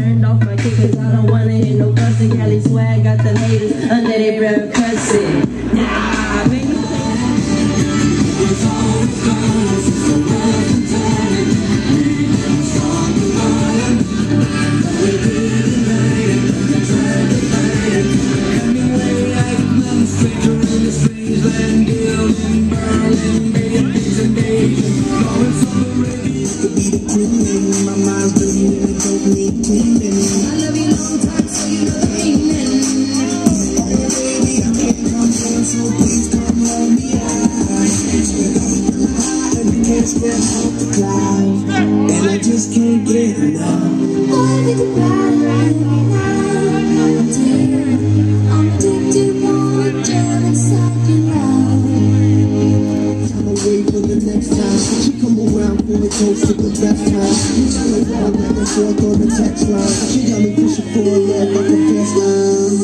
turned off my kick cause I don't wanna hear no cussing. Cali swag got the haters under their breath cussing. Nah, baby. It's always gone, Yeah. clean up like a fork on the text line. She got me pushing for a love like a fast line.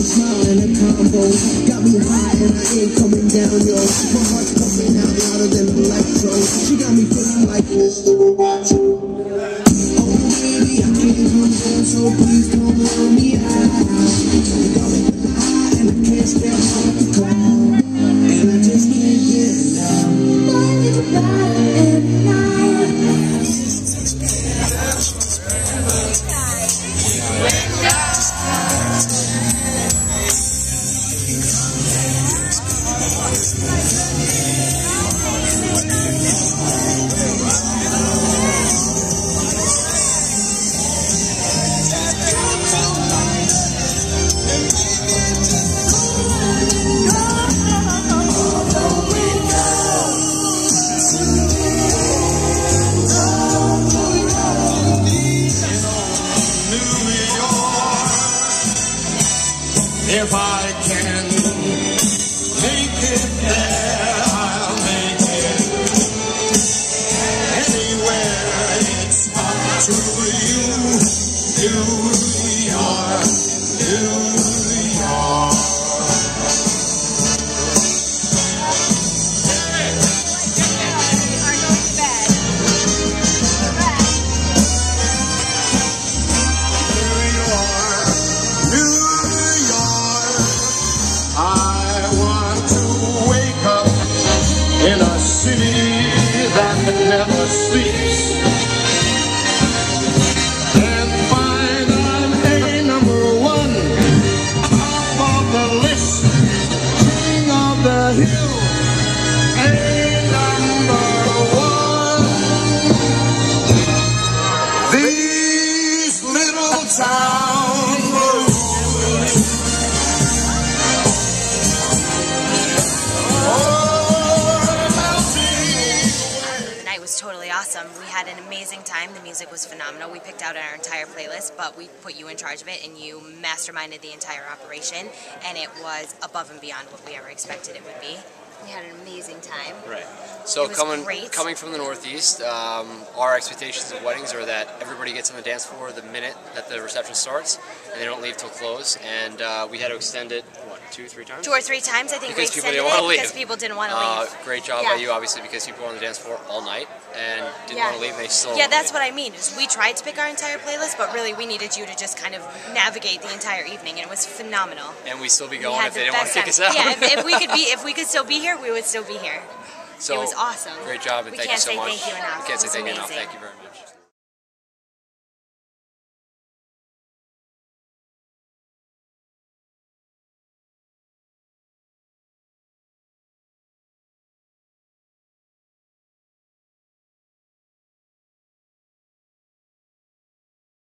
smile and the combo. Got me high and I ain't coming down, yo. My heart's pumping out louder than the electro. She got me feeling like Mr. Roboto. Oh, baby, I can't move on, so please don't on me. had an amazing time. The music was phenomenal. We picked out our entire playlist, but we put you in charge of it and you masterminded the entire operation, and it was above and beyond what we ever expected it would be. We had an amazing time. Right. So coming great. coming from the Northeast, um, our expectations of weddings are that everybody gets on the dance floor the minute that the reception starts, and they don't leave till close. And uh, we had to extend it two, three times. Two or three times, I think Because people didn't wanna it leave. because people didn't want to Uh, leave. great job Yeah. by you, obviously, because people were on the dance floor all night and didn't Yeah. want to leave. They still Yeah, that's what I mean. Is we tried to pick our entire playlist, but really we needed you to just kind of navigate the entire evening, and it was phenomenal. And we still be going if the they didn't want to kick us out. Yeah, if, if we could be, if we could still be here, we would still be here. so it was awesome. Great job and We thank you so say much. thank you enough. We can't say thank you enough. Thank you very much.